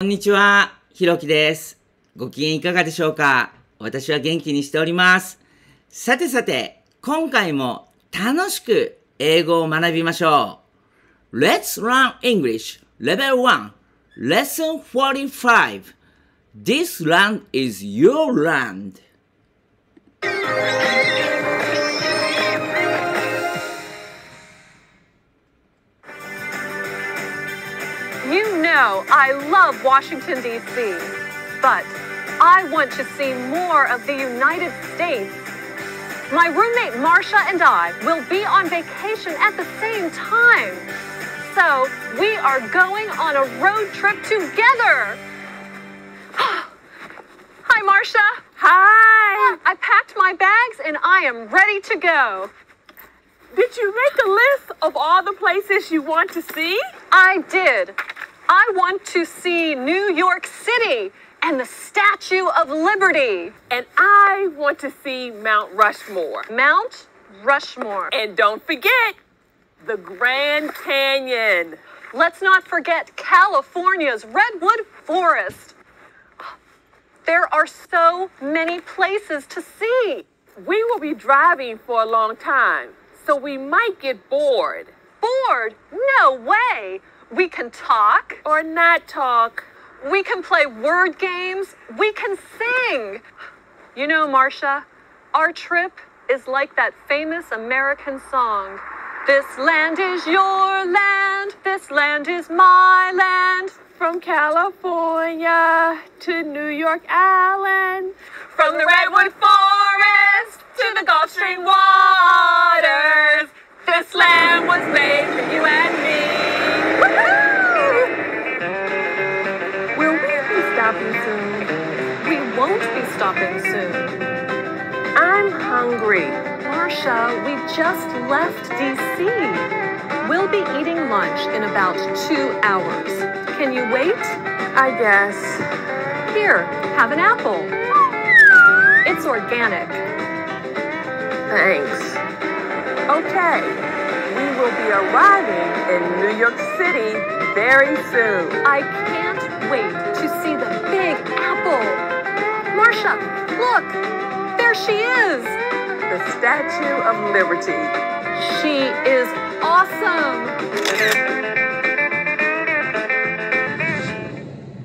こんにちは、ひろきです。ご機嫌いかがでしょうか？私は元気にしております。さてさて、今回も楽しく英語を学びましょう。Let's learn English Level 1 Lesson 45 This land is your land. Know I love Washington, D.C., but I want to see more of the United States. My roommate Marsha and I will be on vacation at the same time. So we are going on a road trip together. Hi, Marsha. Hi. I packed my bags and I am ready to go. Did you make a list of all the places you want to see? I did. I want to see New York City and the Statue of Liberty. And I want to see Mount Rushmore. Mount Rushmore. And don't forget the Grand Canyon. Let's not forget California's Redwood Forest. There are so many places to see. We will be driving for a long time, so we might get bored Bored? No way. We can talk. or not talk. We can play word games. We can sing. You know, Marsha, our trip is like that famous American song. This land is your land. This land is my land. From California to New York Island, From the Redwood Forest to the Gulf Stream waters. This land was made for you stopping soon? We won't be stopping soon. I'm hungry. Marsha, we just left DC. We'll be eating lunch in about two hours. Can you wait? I guess. Here, have an apple. It's organic. Thanks. Okay, we will be arriving in New York City very soon. I can't wait to see the big apple. Marsha, look, there she is. The Statue of Liberty. She is awesome.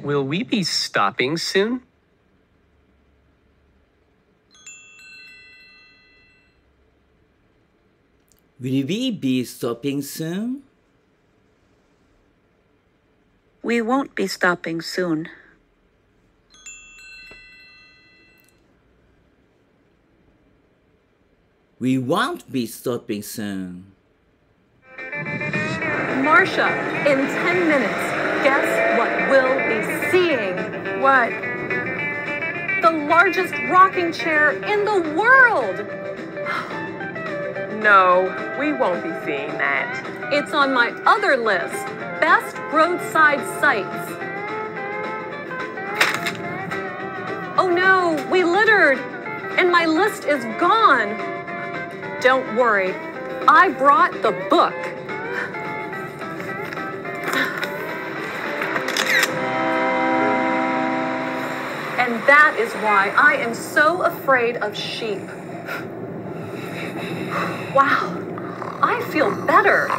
Will we be stopping soon? Will we be stopping soon? We won't be stopping soon. We won't be stopping soon. Marsha, in 10 minutes, guess what we'll be seeing? What? The largest rocking chair in the world. No, we won't be seeing that. It's on my other list best roadside sights. Oh no, we littered, and my list is gone. Don't worry, I brought the book. And that is why I am so afraid of sheep. Wow, I feel better.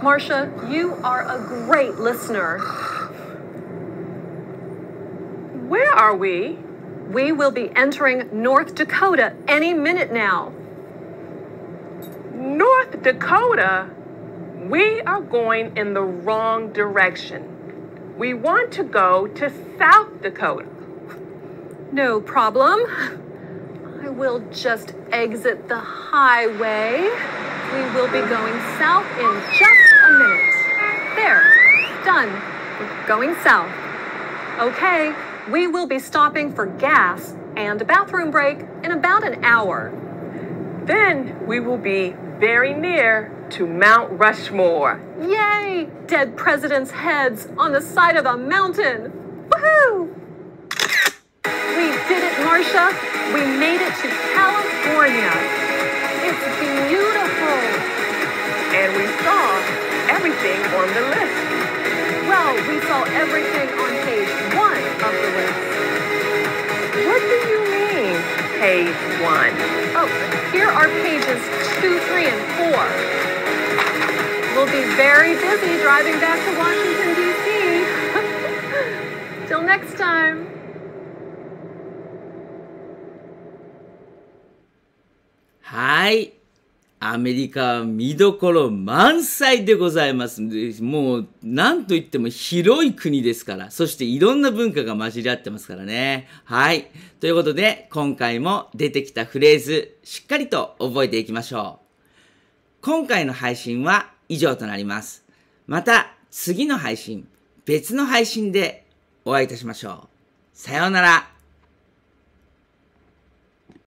Marsha, you are a great listener. Where are we? We will be entering North Dakota any minute now. North Dakota. We are going in the wrong direction. We want to go to South Dakota. No problem. I will just exit the highway. We will be going south in just a minute. There, done. We're going south. Okay, we will be stopping for gas and a bathroom break in about an hour. Then we will be very near to Mount Rushmore. Yay! Dead presidents' heads on the side of the mountain. Woohoo! We did it, Marsha. We made it to California. It's beautiful. And we saw everything on the list. Well, we saw everything on page one of the list. What do you mean, page one? Oh, here are pages two, three, and four. We'll be very busy driving back to Washington, D.C. Till next time. はい。アメリカは見どころ満載でございます。もう、なんといっても広い国ですから、そしていろんな文化が混じり合ってますからね。はい。ということで、今回も出てきたフレーズ、しっかりと覚えていきましょう。今回の配信は以上となります。また次の配信、別の配信でお会いいたしましょう。さようなら。